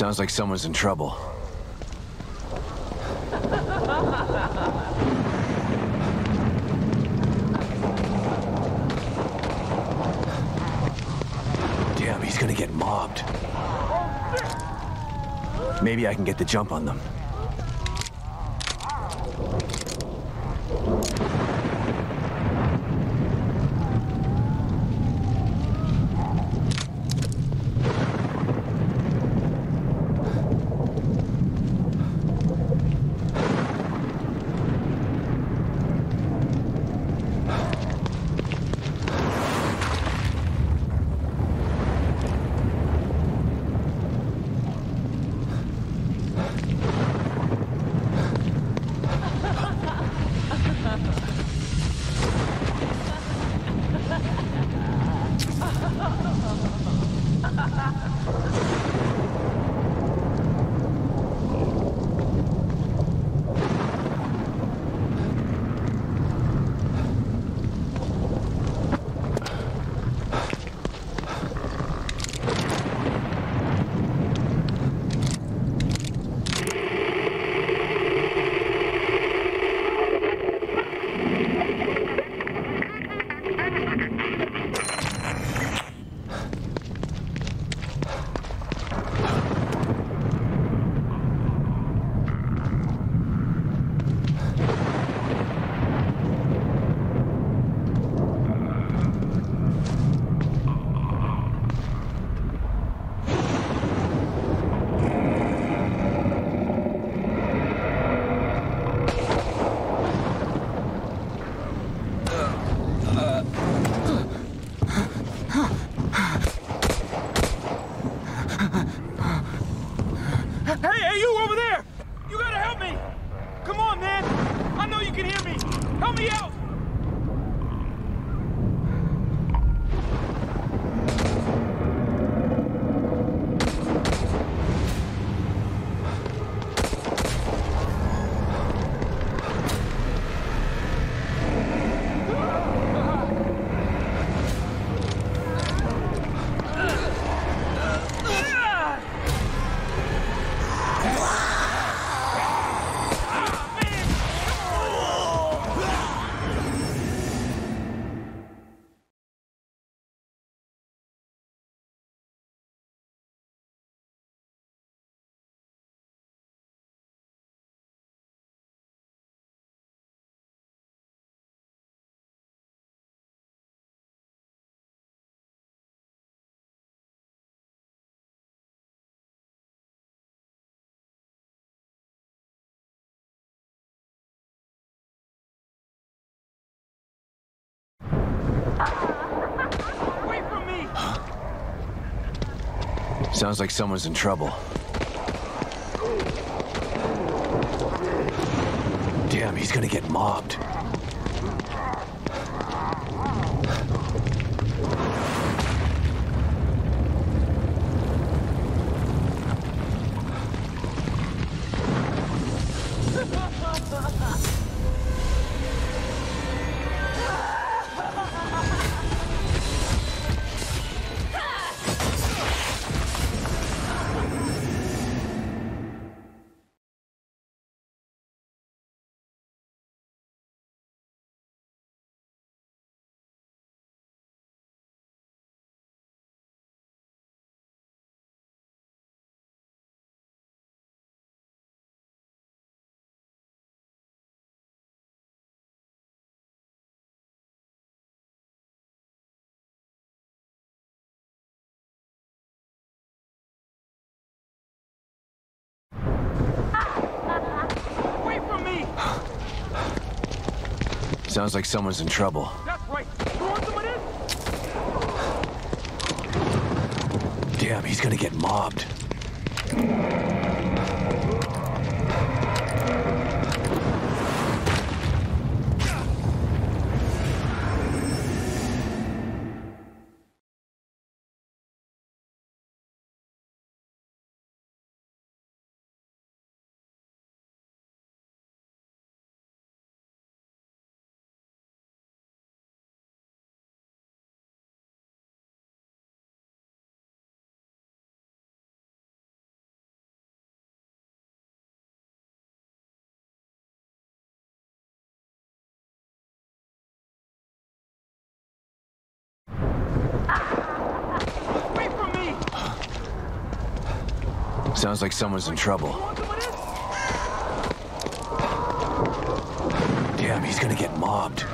Sounds like someone's in trouble. Damn, he's gonna get mobbed. Maybe I can get the jump on them. Sounds like someone's in trouble. Damn, he's gonna get mobbed. Sounds like someone's in trouble. That's right! You want someone in? Damn, he's gonna get mobbed. Sounds like someone's in trouble. Damn, he's gonna get mobbed.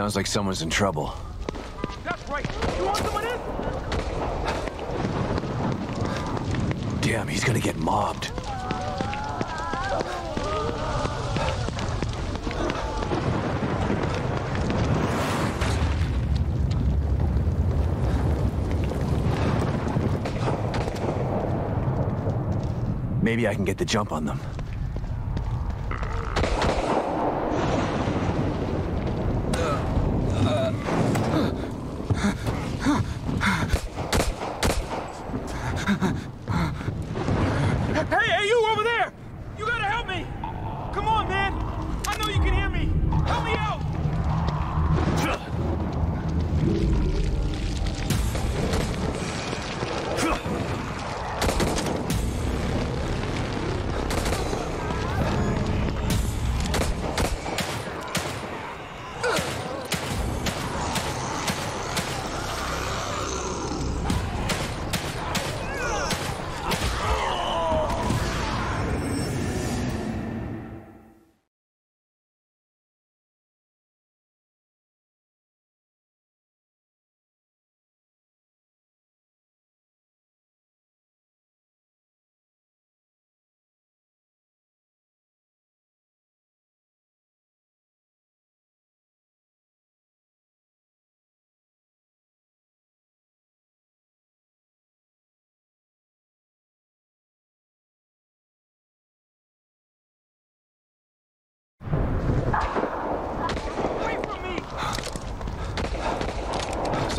Sounds like someone's in trouble. That's right. You want some of this? Damn, he's gonna get mobbed. Maybe I can get the jump on them.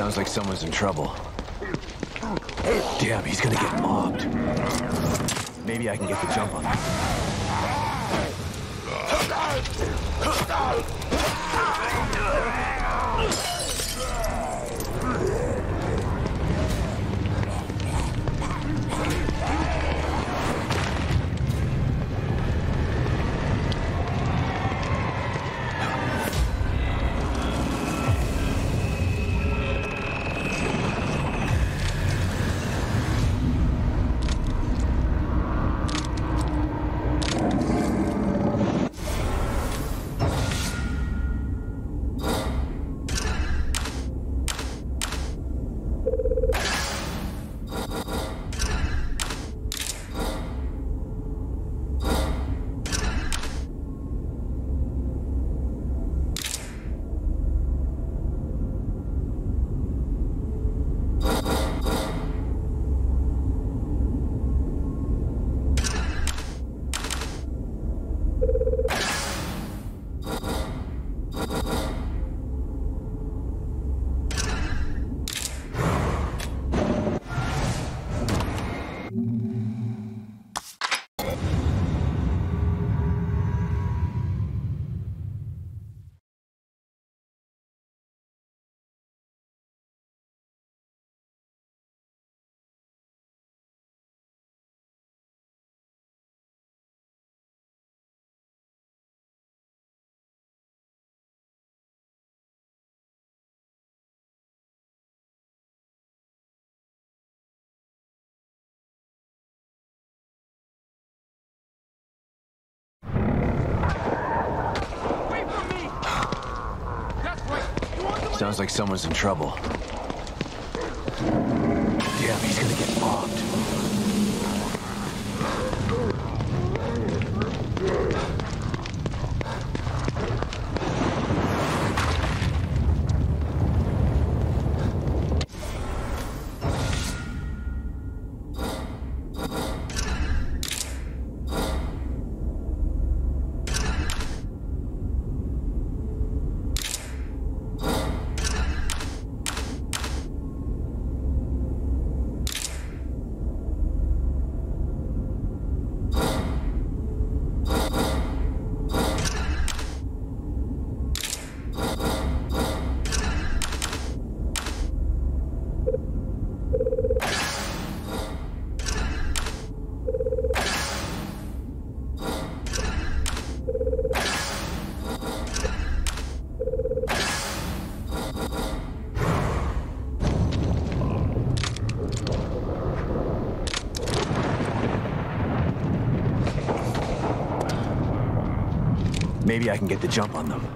Sounds like someone's in trouble. Damn, he's gonna get mobbed. Maybe I can get the jump on him. Sounds like someone's in trouble. Maybe I can get the jump on them.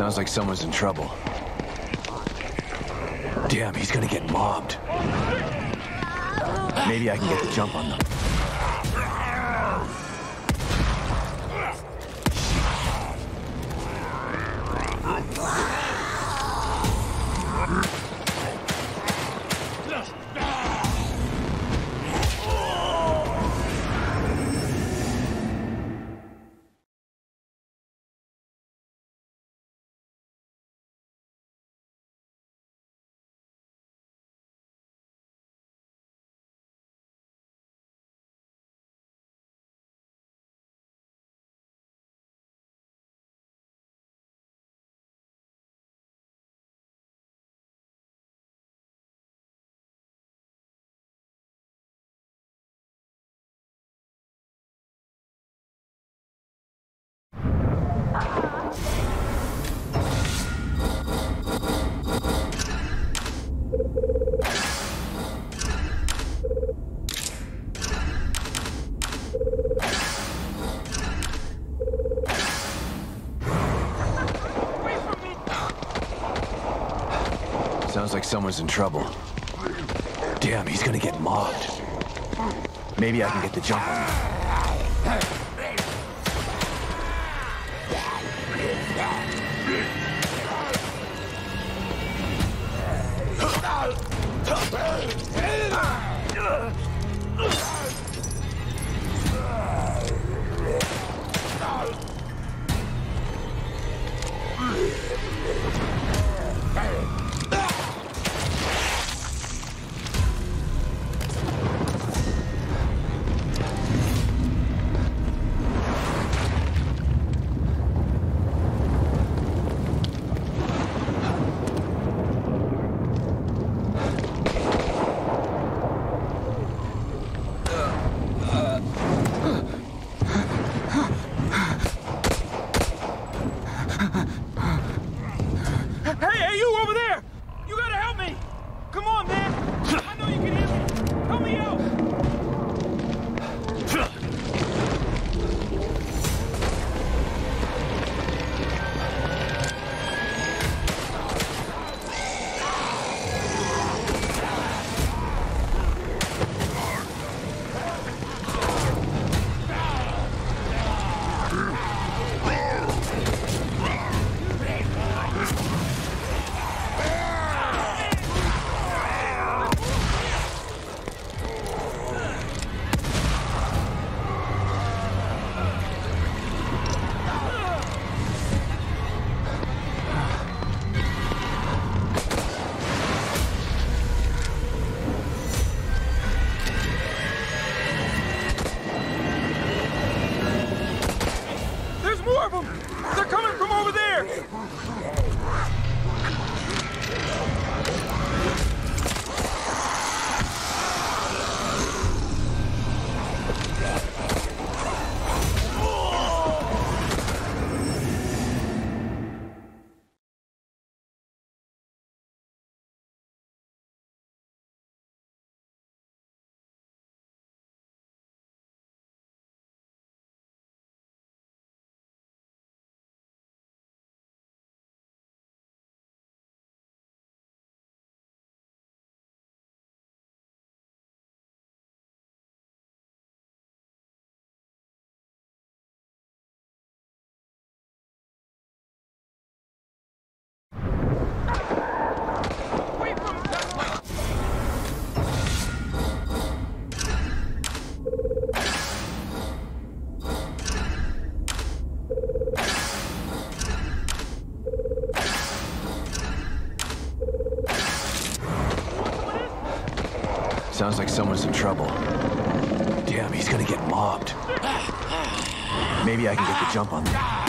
Sounds like someone's in trouble. Damn, he's gonna get mobbed. Maybe I can get the jump on them. Like someone's in trouble. Damn, he's gonna get mobbed. Maybe I can get the jump on them. Sounds like someone's in trouble. Damn, he's gonna get mobbed. Maybe I can get the jump on them.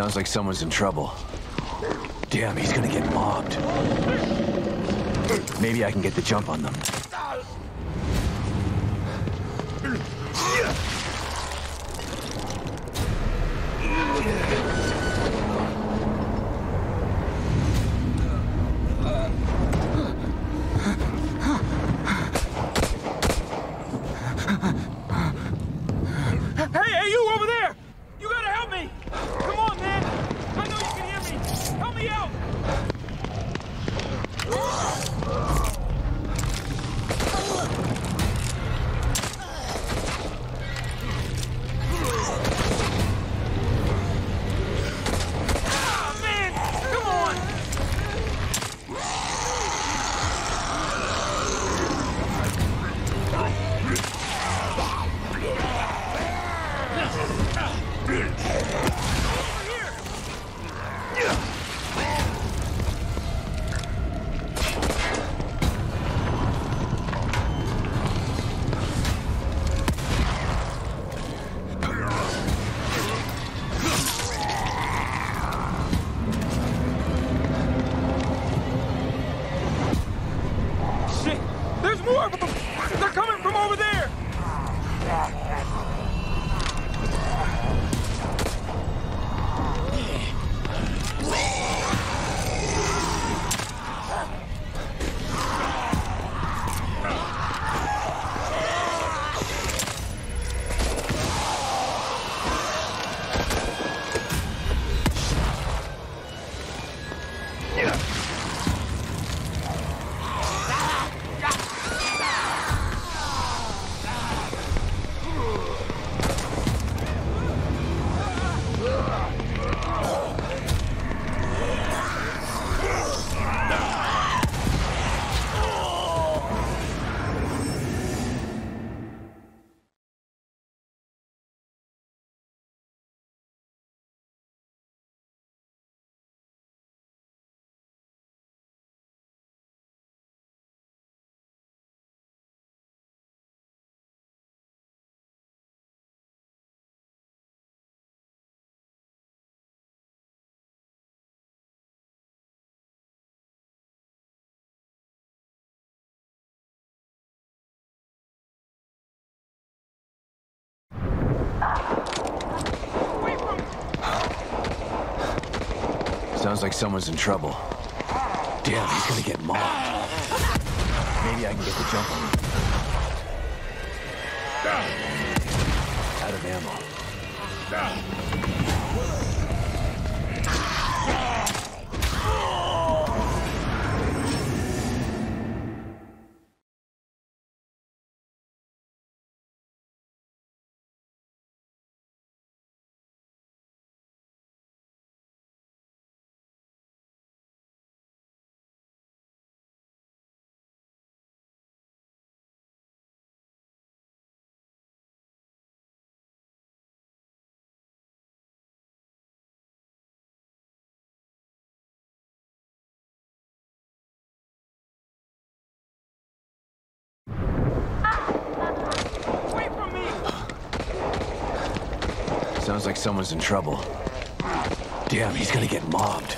Sounds like someone's in trouble. Damn, he's gonna get mobbed. Maybe I can get the jump on them. Sounds like someone's in trouble. Damn, he's gonna get mobbed. Maybe I can get the jump on him. Out of ammo. Sounds like someone's in trouble. Damn, he's gonna get mobbed.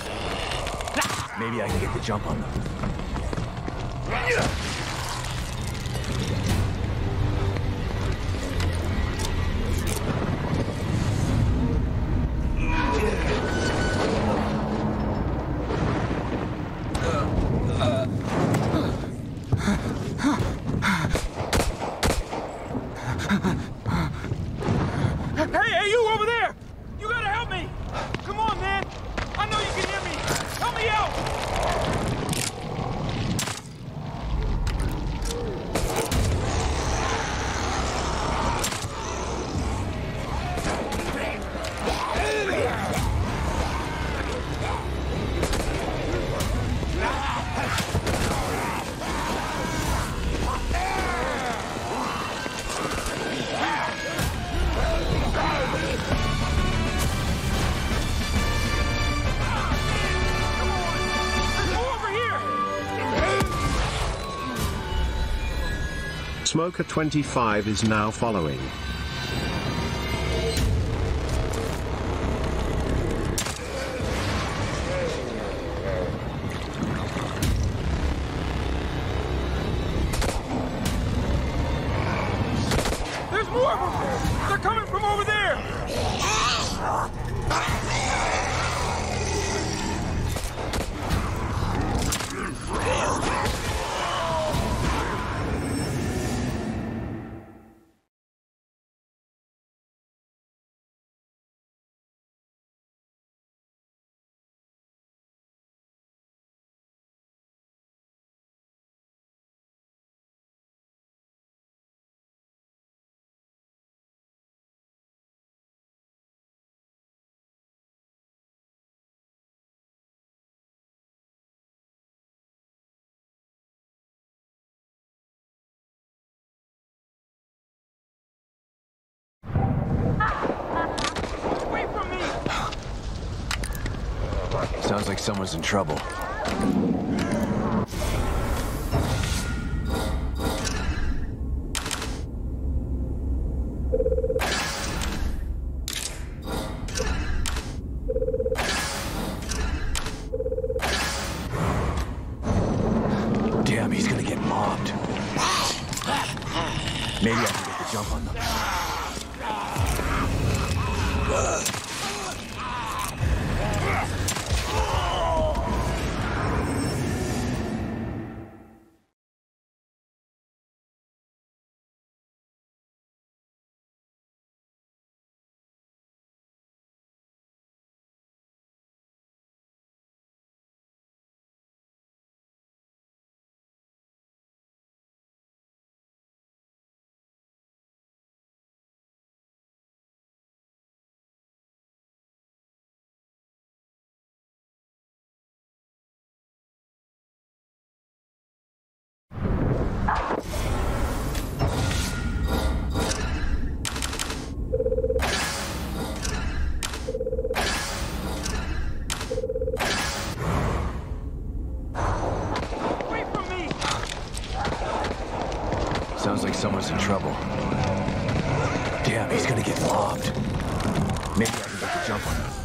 Maybe I can get the jump on them. Smoker25 is now following. Someone's in trouble. Sounds in trouble. Damn, he's gonna get lobbed. Maybe I can get the jump on him.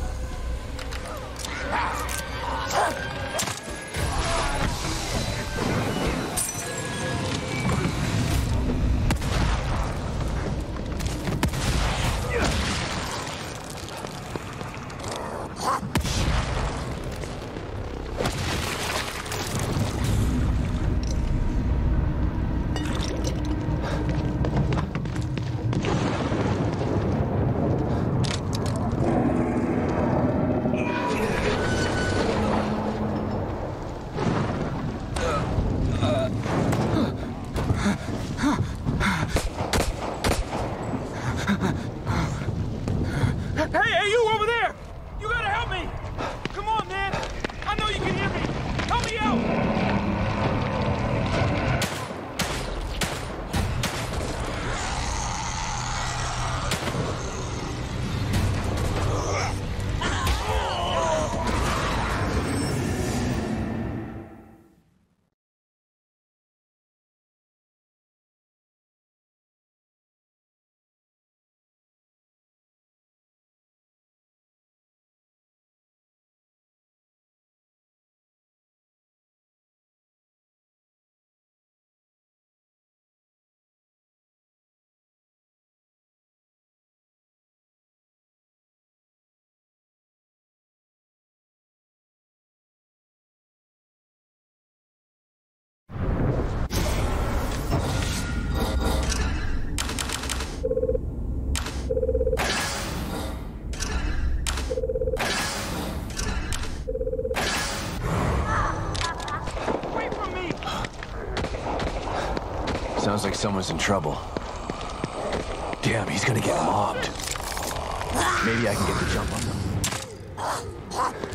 Sounds like someone's in trouble. Damn, he's gonna get mobbed. Maybe I can get the jump on them.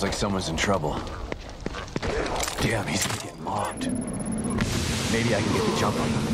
Sounds like someone's in trouble. Damn, he's gonna get mobbed. Maybe I can get the jump on them.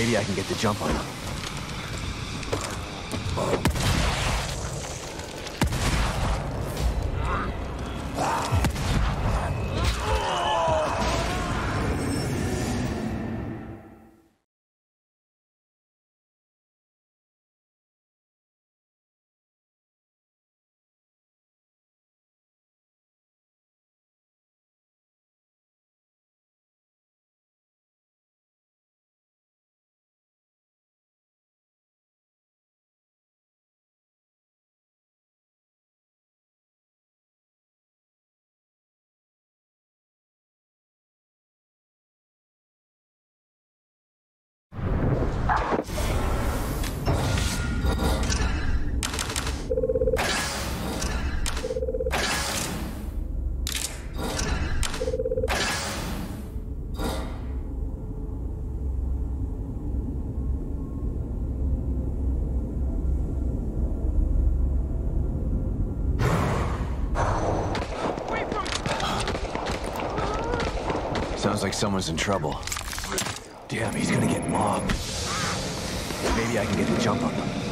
Maybe I can get the jump on him. Someone's in trouble. Damn, he's gonna get mobbed. Maybe I can get a jump on him.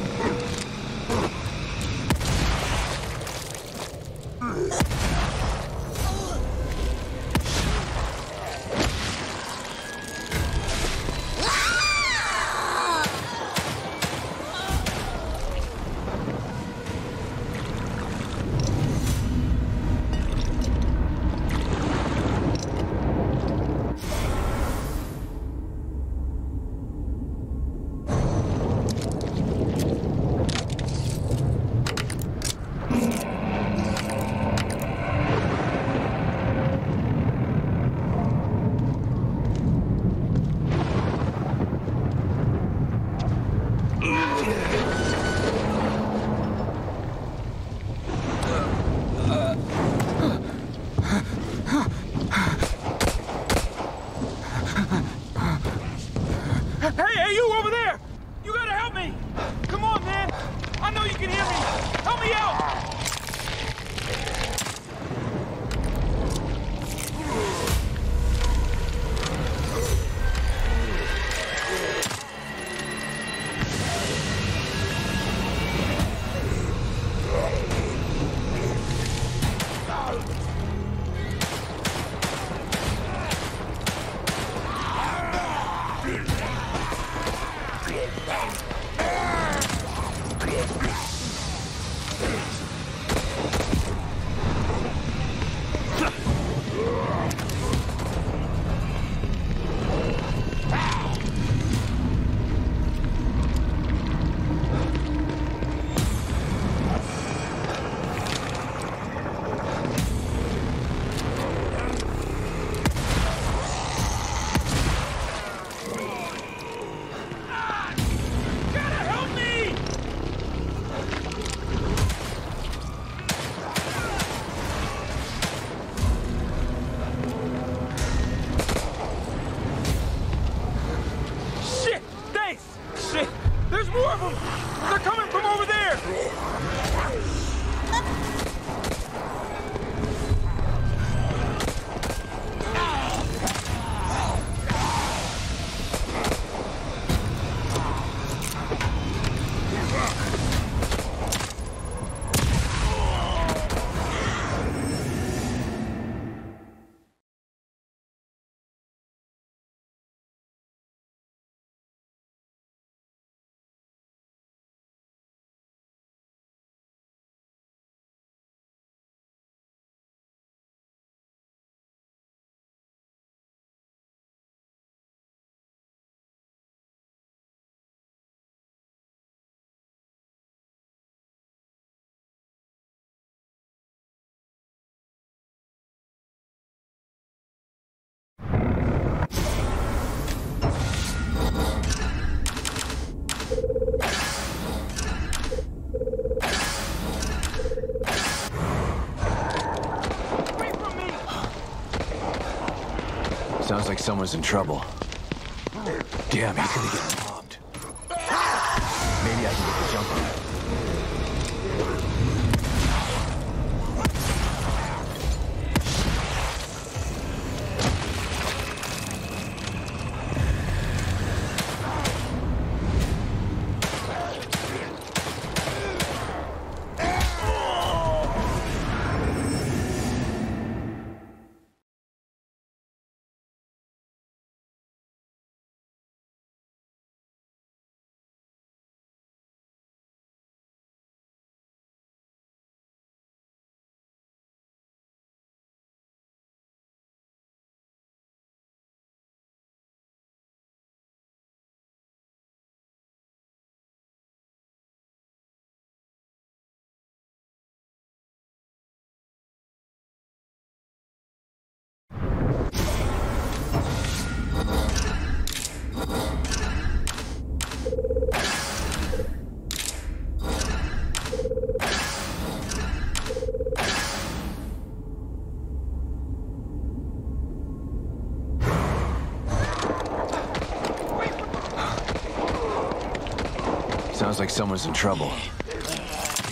Like someone's in trouble. Damn, he's gonna get mobbed. Maybe I can get the jump on him. Sounds like someone's in trouble.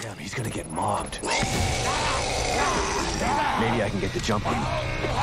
Damn, he's gonna get mobbed. Maybe I can get the jump on him.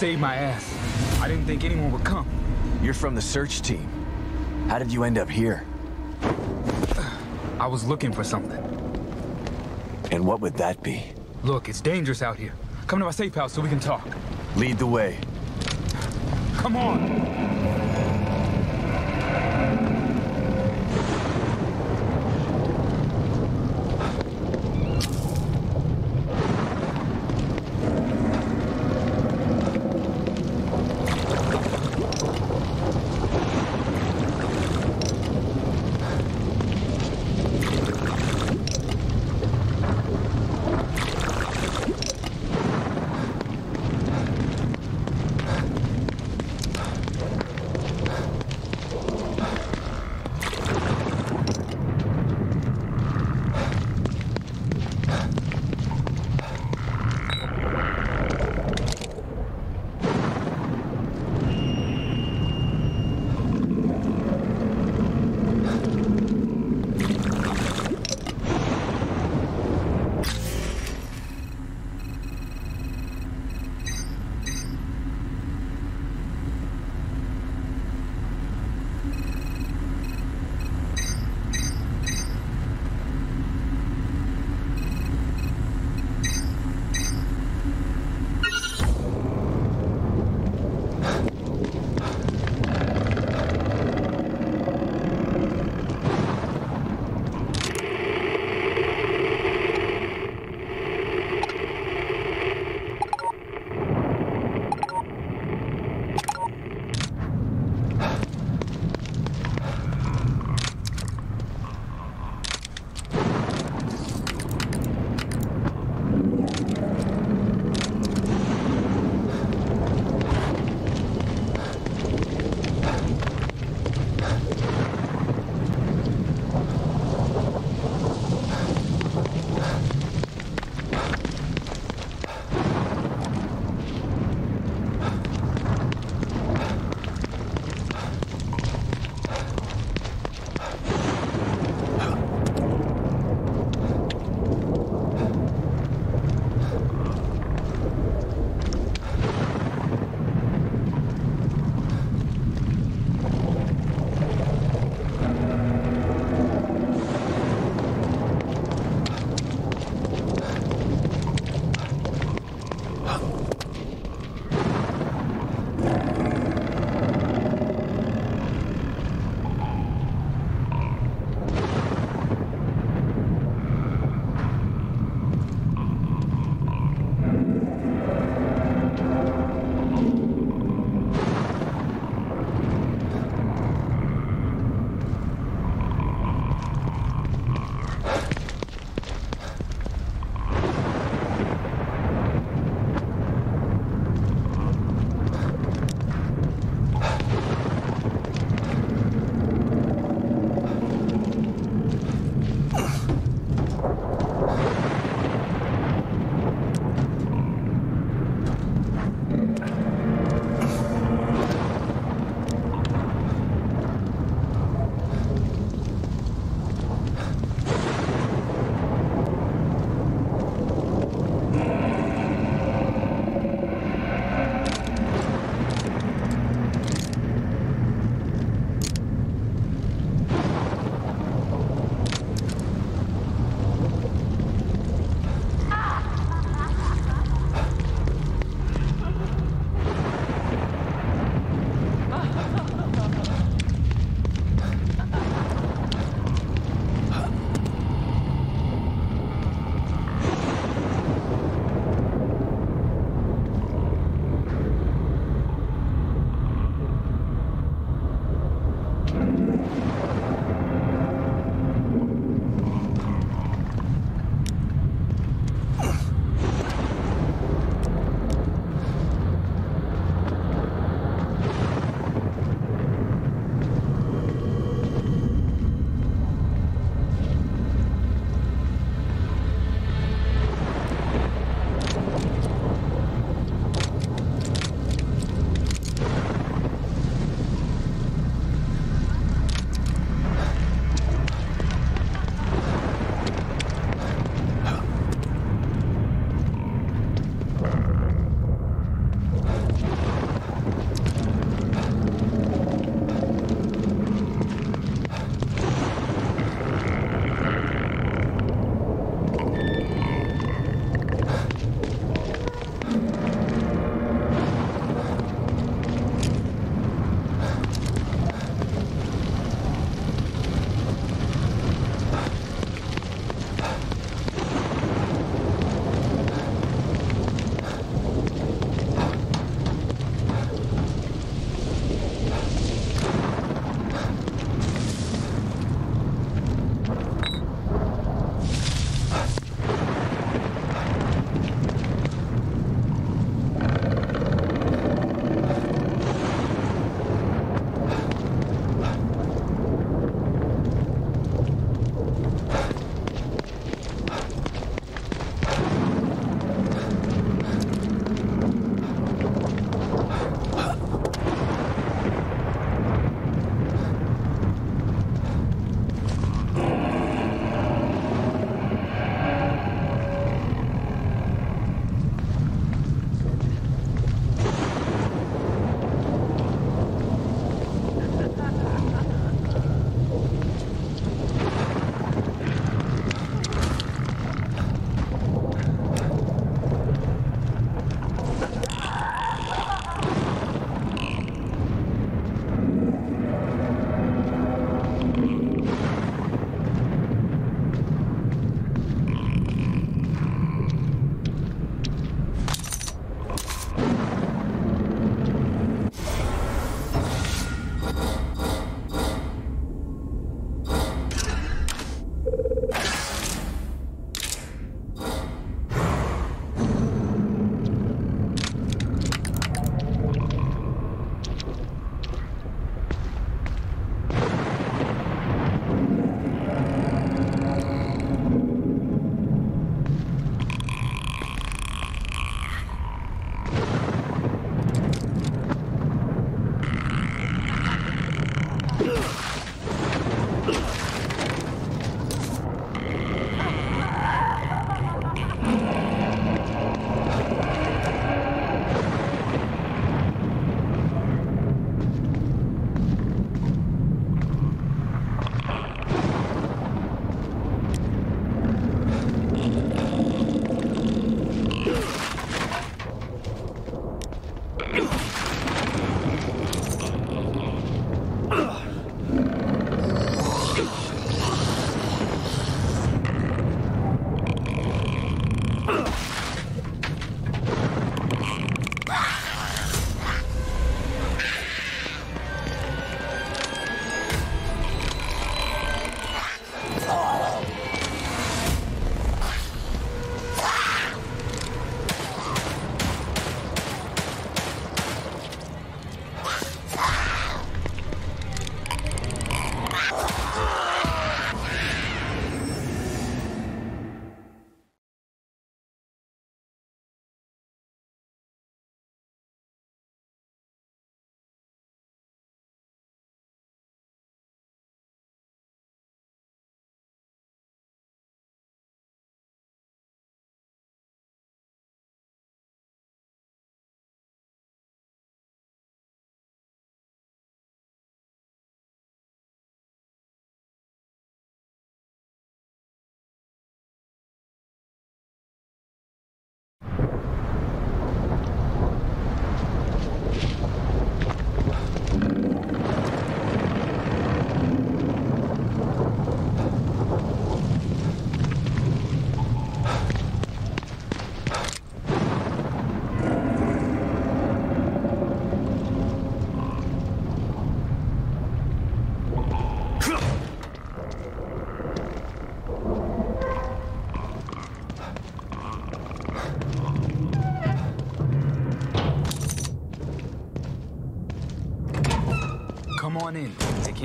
Saved my ass. I didn't think anyone would come. You're from the search team. How did you end up here? I was looking for something. And what would that be? Look, it's dangerous out here. Come to my safe house so we can talk. Lead the way. Come on! on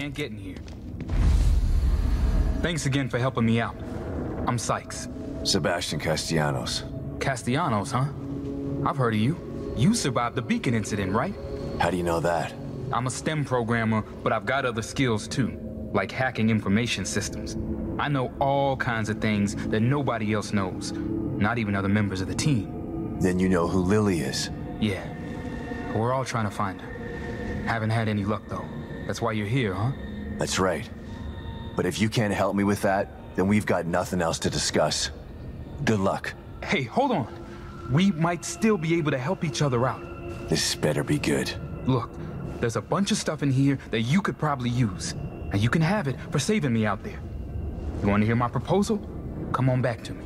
can't get in here. Thanks again for helping me out. I'm Sykes. Sebastian Castellanos. Castellanos, huh? I've heard of you. You survived the Beacon incident, right? How do you know that? I'm a STEM programmer, but I've got other skills too, like hacking information systems. I know all kinds of things that nobody else knows, not even other members of the team. Then you know who Lily is. Yeah. We're all trying to find her. Haven't had any luck though. That's why you're here, huh? That's right. But if you can't help me with that, then we've got nothing else to discuss. Good luck. Hey, hold on. We might still be able to help each other out. This better be good. Look, there's a bunch of stuff in here that you could probably use. And you can have it for saving me out there. You want to hear my proposal? Come on back to me.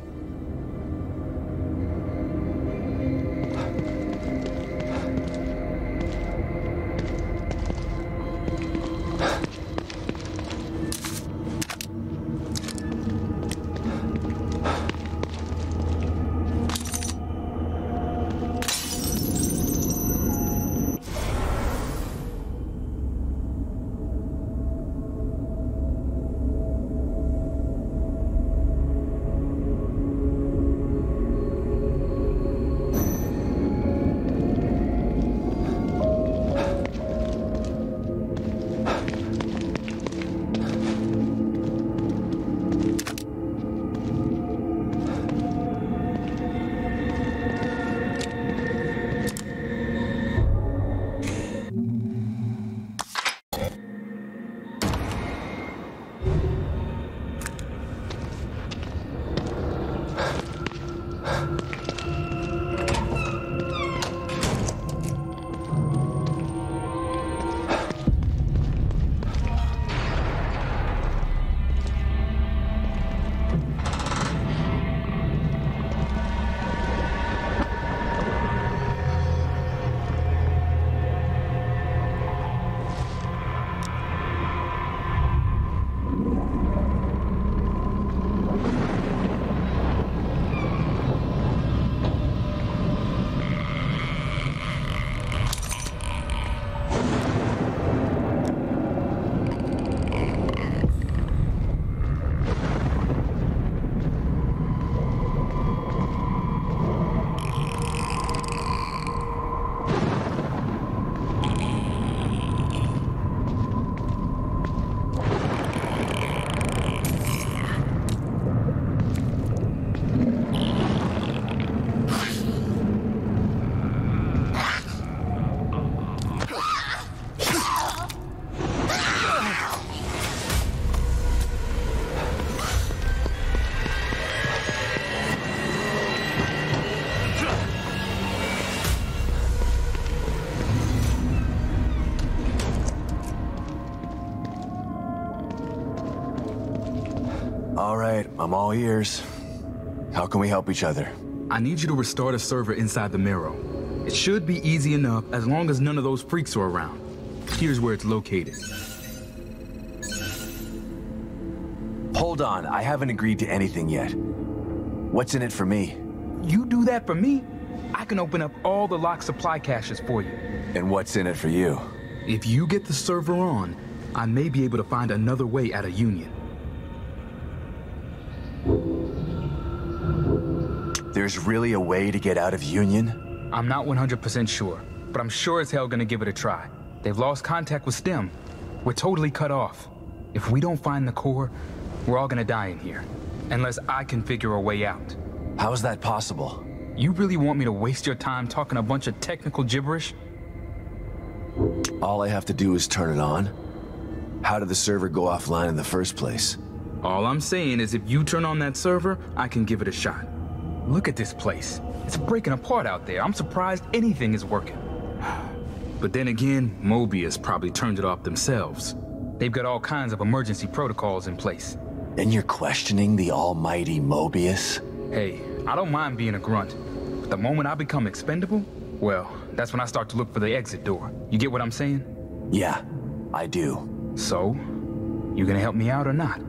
I'm all ears. How can we help each other? I need you to restore the server inside the Marrow. It should be easy enough as long as none of those freaks are around. Here's where it's located. Hold on, I haven't agreed to anything yet. What's in it for me? You do that for me, I can open up all the locked supply caches for you. And what's in it for you? If you get the server on, I may be able to find another way out of Union. There's really a way to get out of Union? I'm not 100% sure, but I'm sure as hell gonna give it a try. They've lost contact with STEM. We're totally cut off. If we don't find the core, we're all gonna die in here. Unless I can figure a way out. How is that possible? You really want me to waste your time talking a bunch of technical gibberish? All I have to do is turn it on. How did the server go offline in the first place? All I'm saying is if you turn on that server, I can give it a shot. Look at this place. It's breaking apart out there. I'm surprised anything is working. But then again, Mobius probably turned it off themselves. They've got all kinds of emergency protocols in place. And you're questioning the almighty Mobius? Hey, I don't mind being a grunt. But the moment I become expendable, well, that's when I start to look for the exit door. You get what I'm saying? Yeah, I do. So, you gonna help me out or not?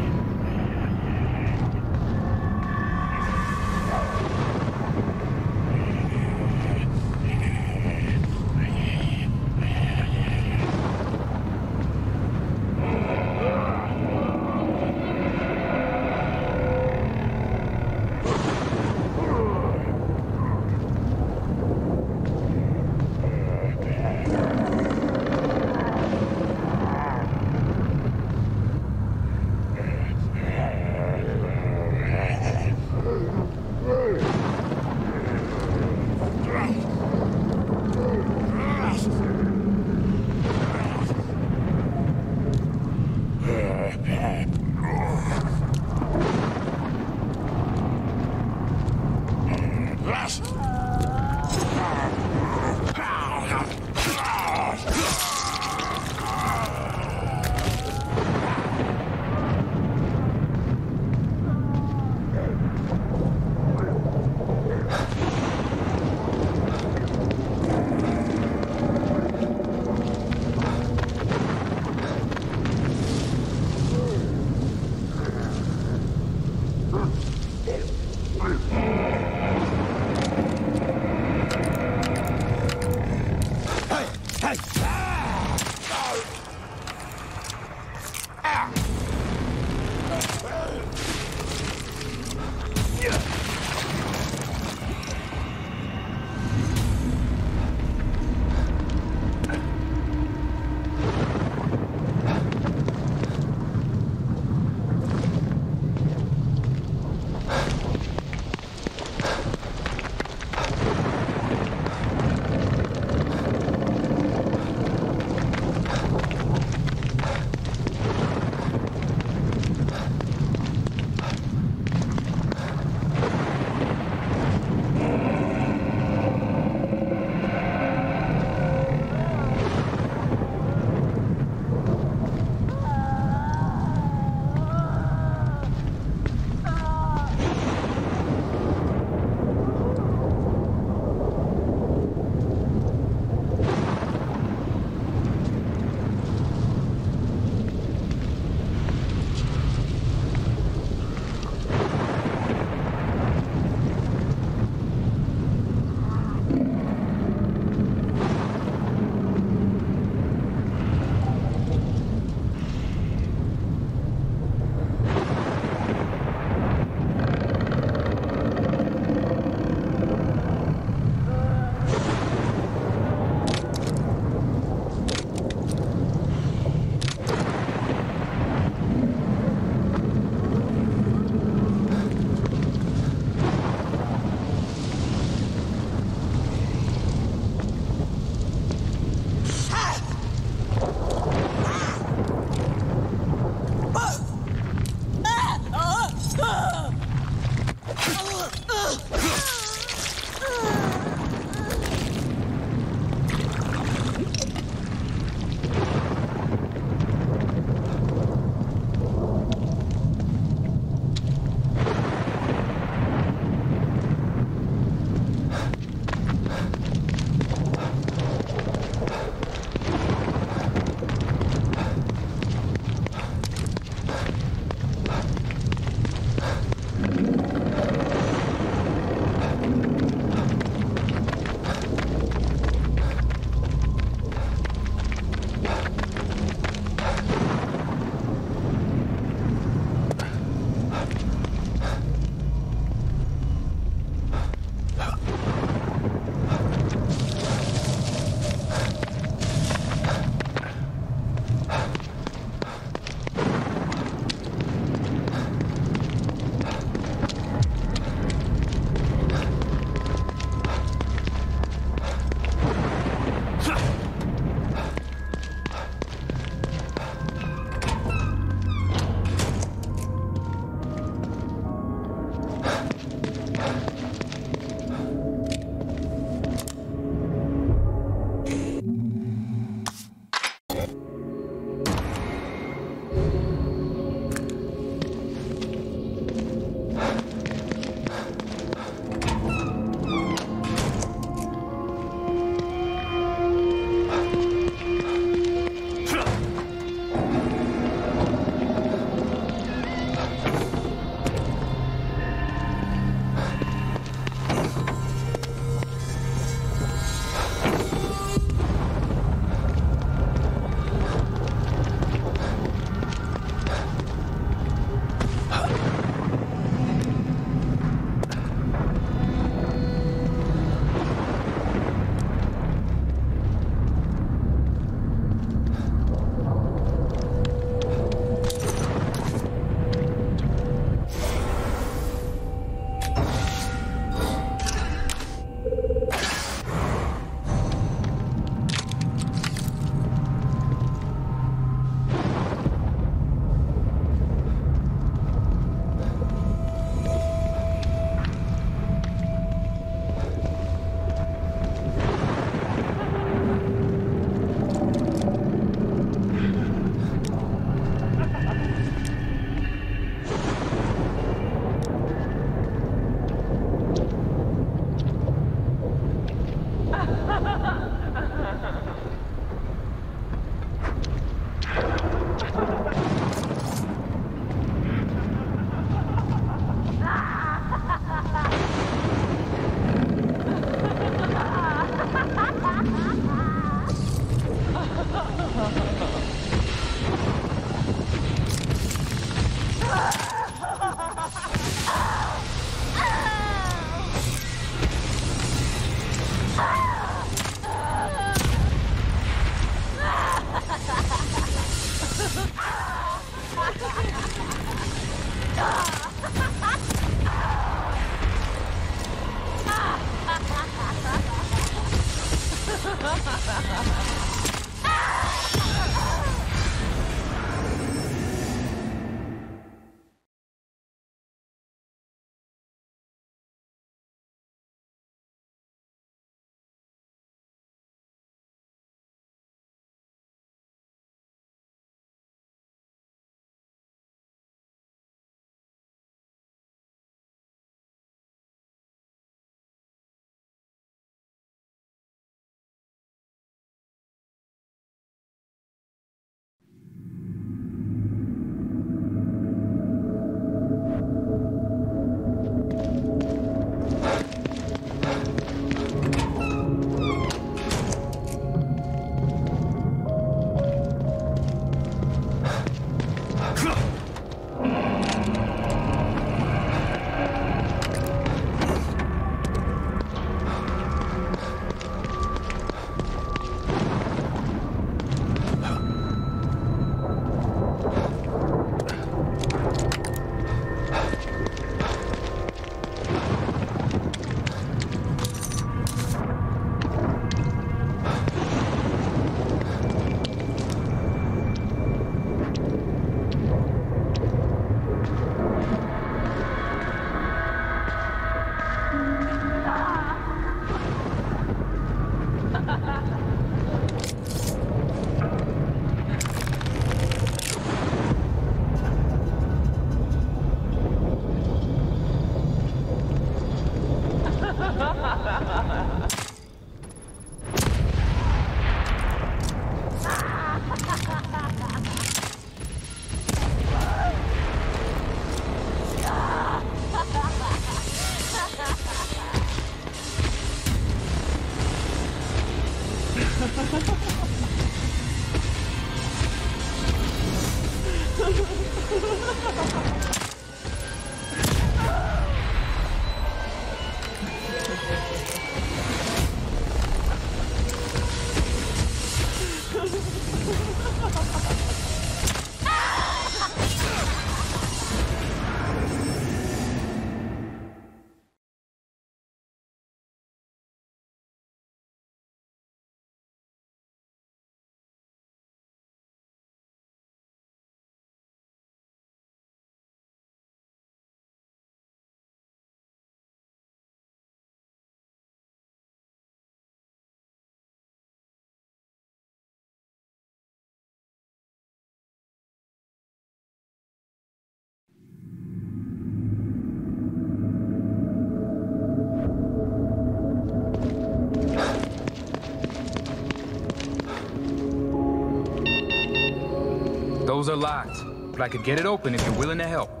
Those are locked, but I could get it open if you're willing to help.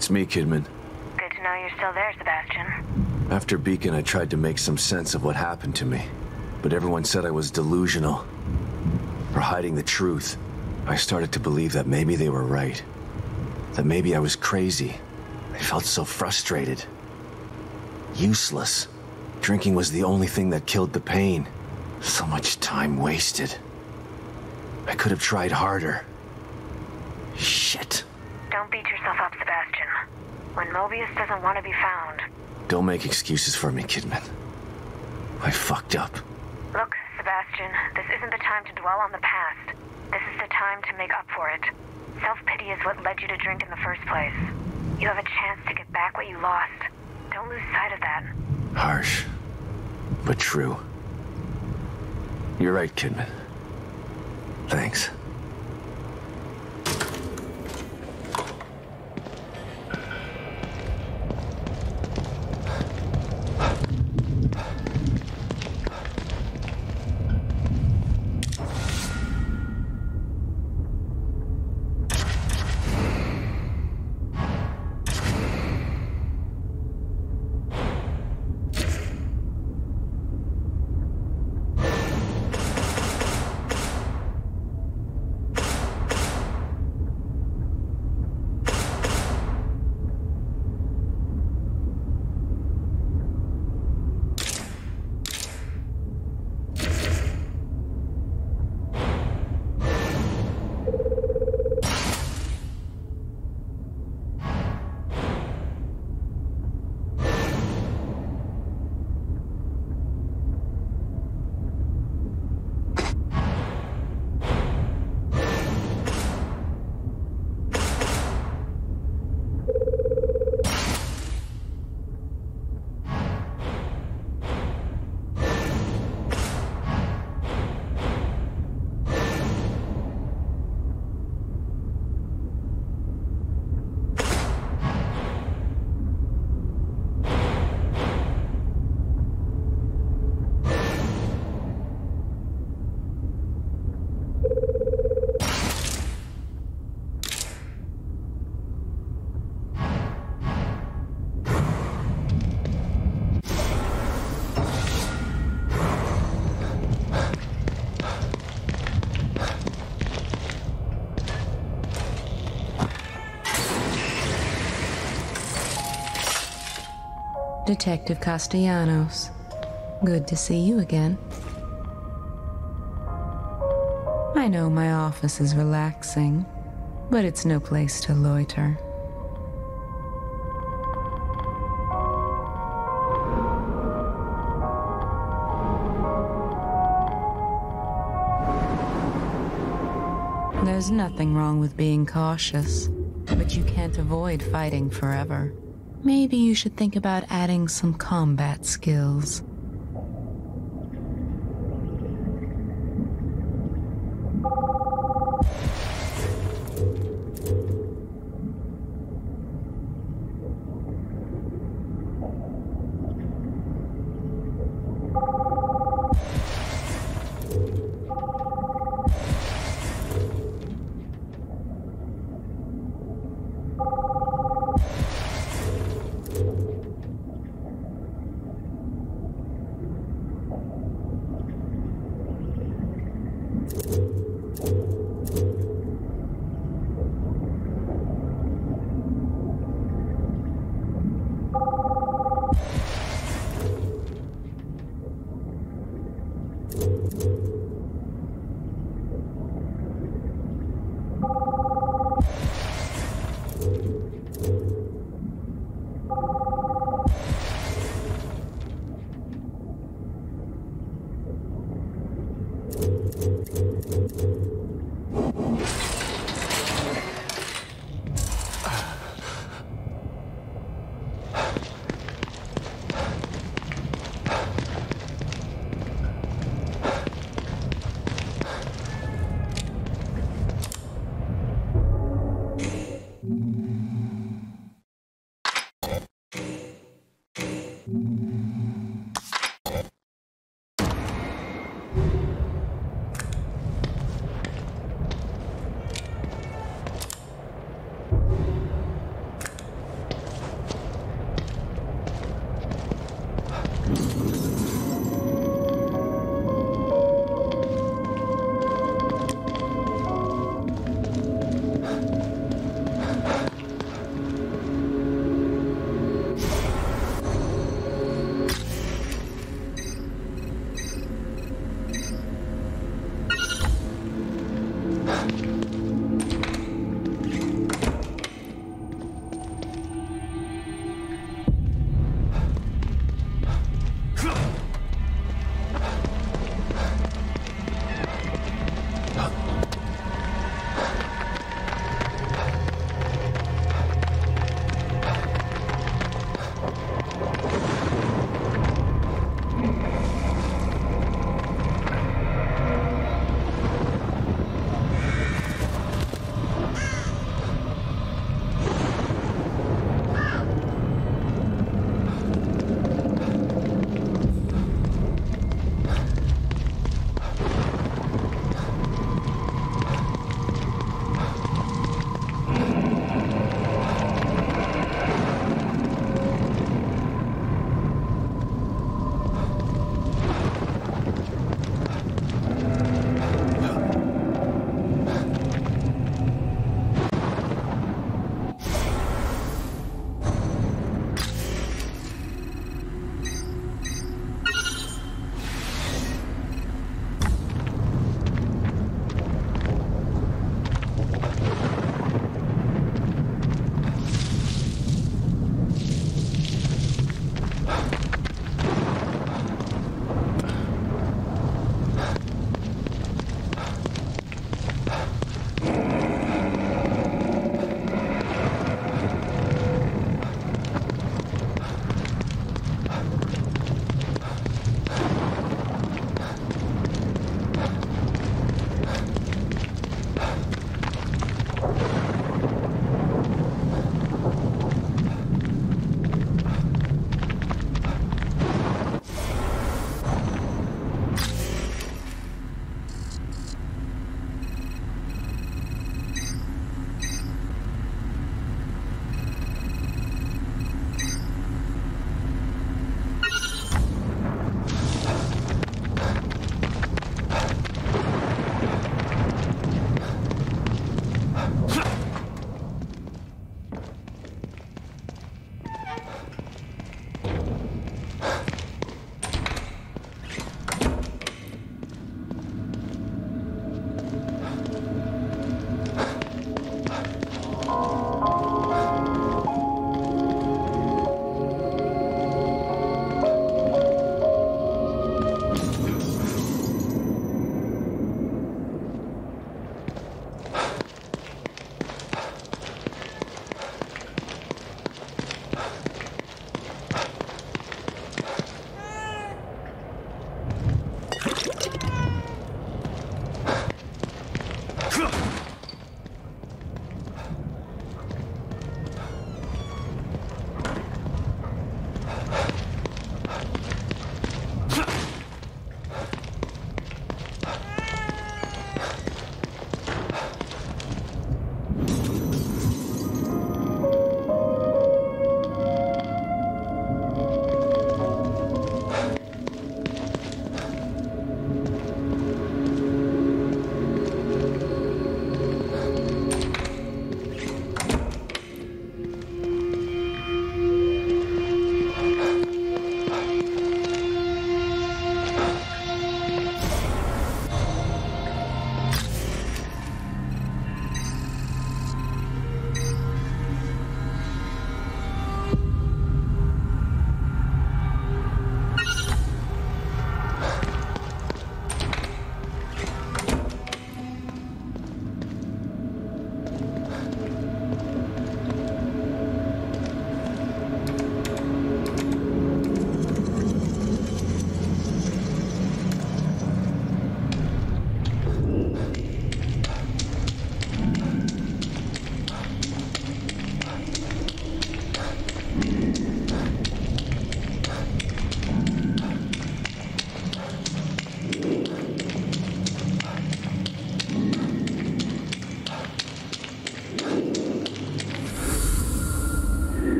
It's me, Kidman. Good to know you're still there, Sebastian. After Beacon, I tried to make some sense of what happened to me. But everyone said I was delusional. Or hiding the truth. I started to believe that maybe they were right. That maybe I was crazy. I felt so frustrated. Useless. Drinking was the only thing that killed the pain. So much time wasted. I could have tried harder. Shit. Don't beat yourself up, Sebastian. When Mobius doesn't want to be found. Don't make excuses for me, Kidman. Detective Castellanos. Good to see you again. I know my office is relaxing, but it's no place to loiter. There's nothing wrong with being cautious, but you can't avoid fighting forever. Maybe you should think about adding some combat skills.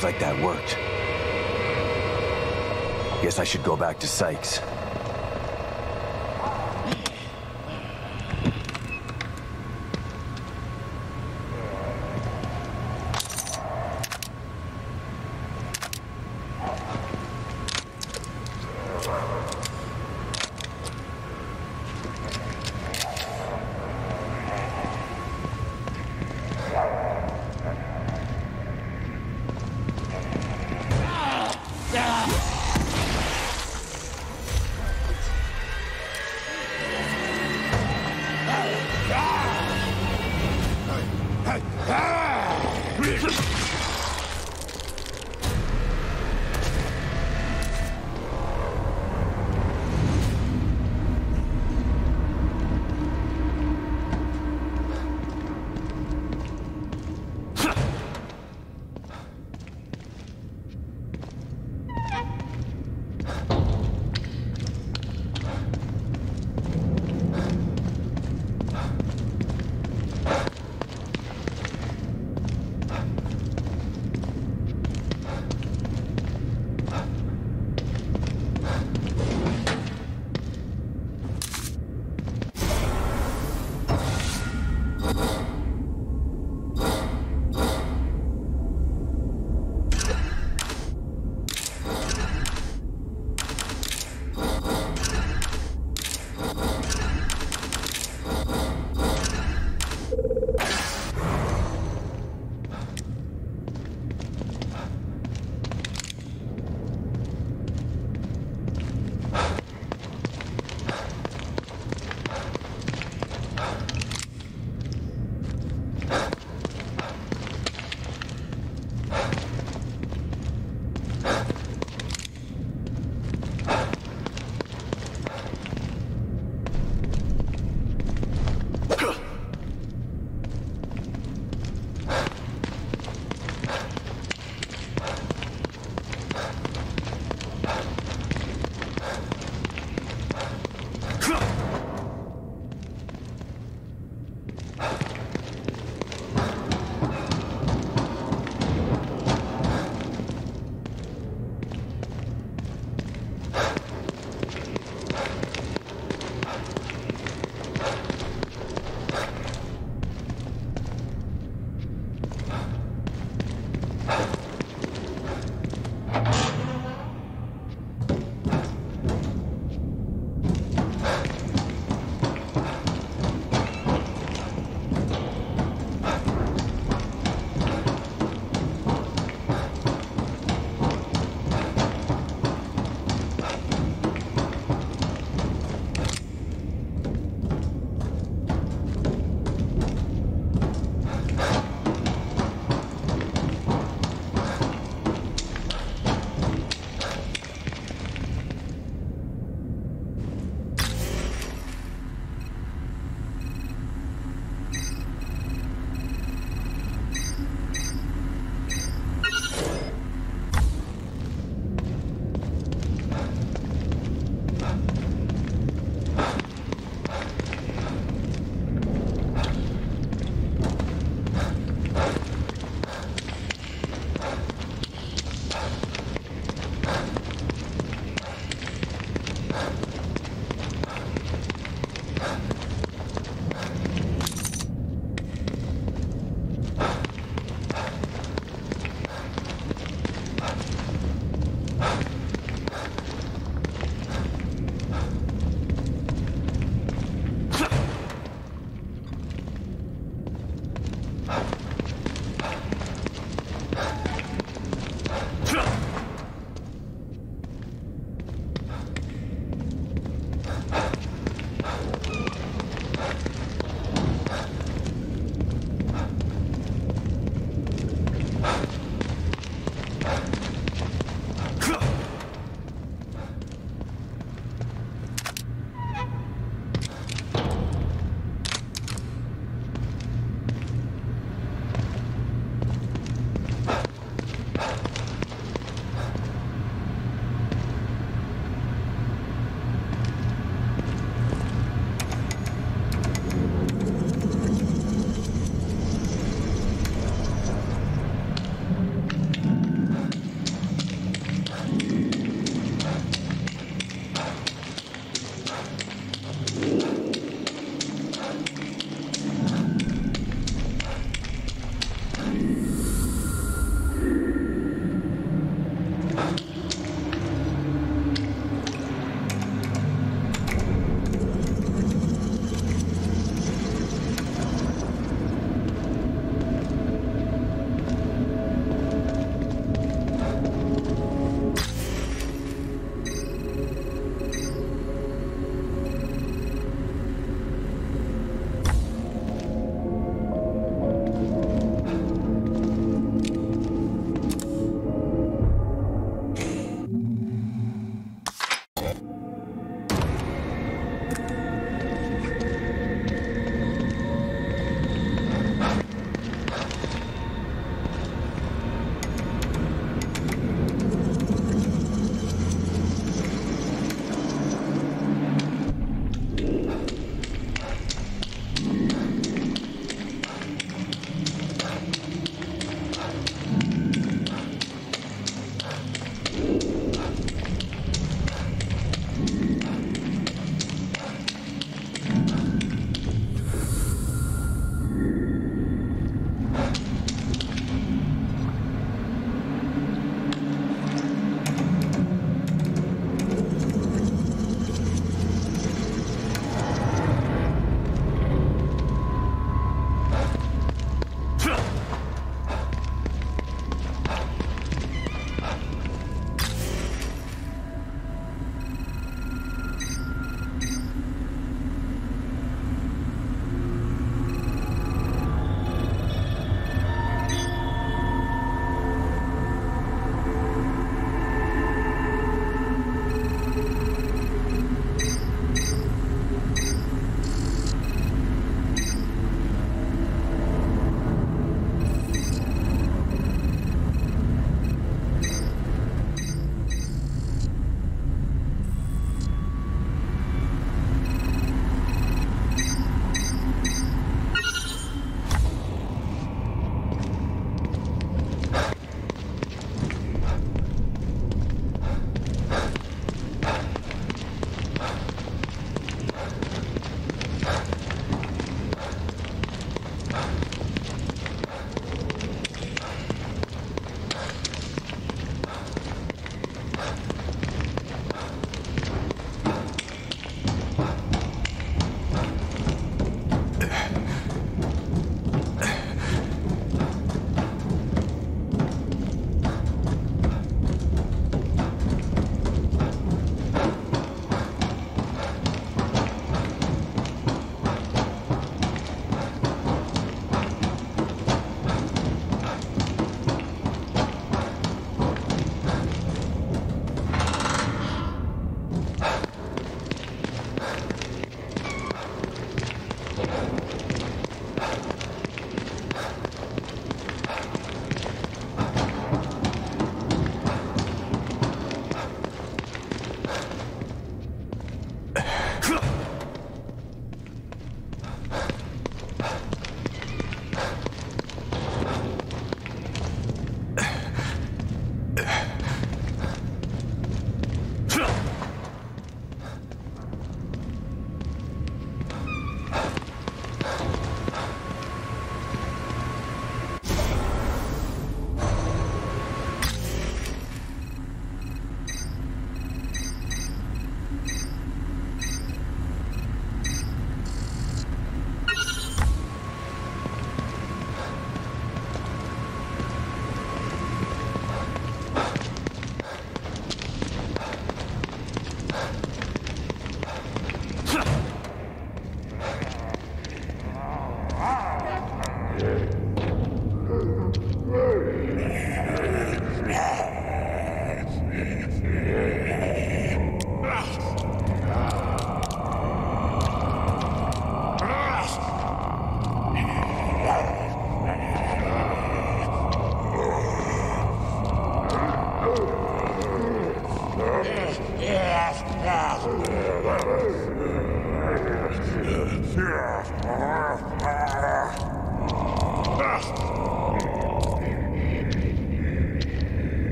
Seems like that worked. Guess I should go back to Sykes.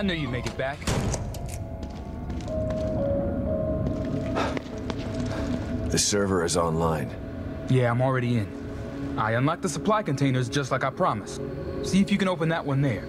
I knew you'd make it back. The server is online. Yeah, I'm already in. I unlocked the supply containers just like I promised. See if you can open that one there.